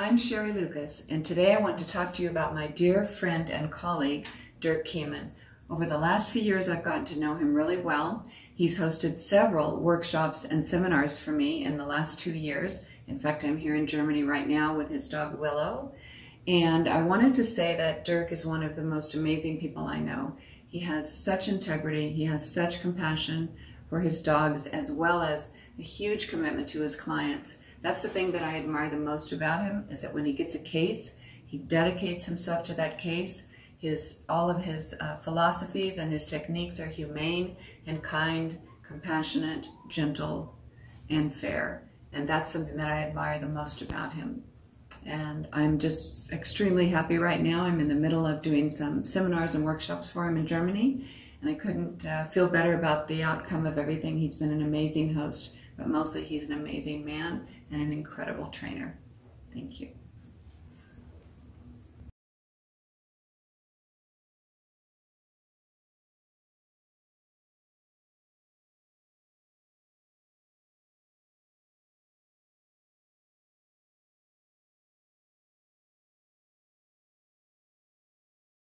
I'm Cheri Lucas, and today I want to talk to you about my dear friend and colleague, Dirk Keyman. Over the last few years, I've gotten to know him really well. He's hosted several workshops and seminars for me in the last two years. In fact, I'm here in Germany right now with his dog Willow. And I wanted to say that Dirk is one of the most amazing people I know. He has such integrity, he has such compassion for his dogs, as well as a huge commitment to his clients. That's the thing that I admire the most about him is that when he gets a case, he dedicates himself to that case. His all of his uh, philosophies and his techniques are humane and kind, compassionate, gentle, and fair. And that's something that I admire the most about him. And I'm just extremely happy right now. I'm in the middle of doing some seminars and workshops for him in Germany. And I couldn't uh, feel better about the outcome of everything. He's been an amazing host but mostly he's an amazing man and an incredible trainer. Thank you.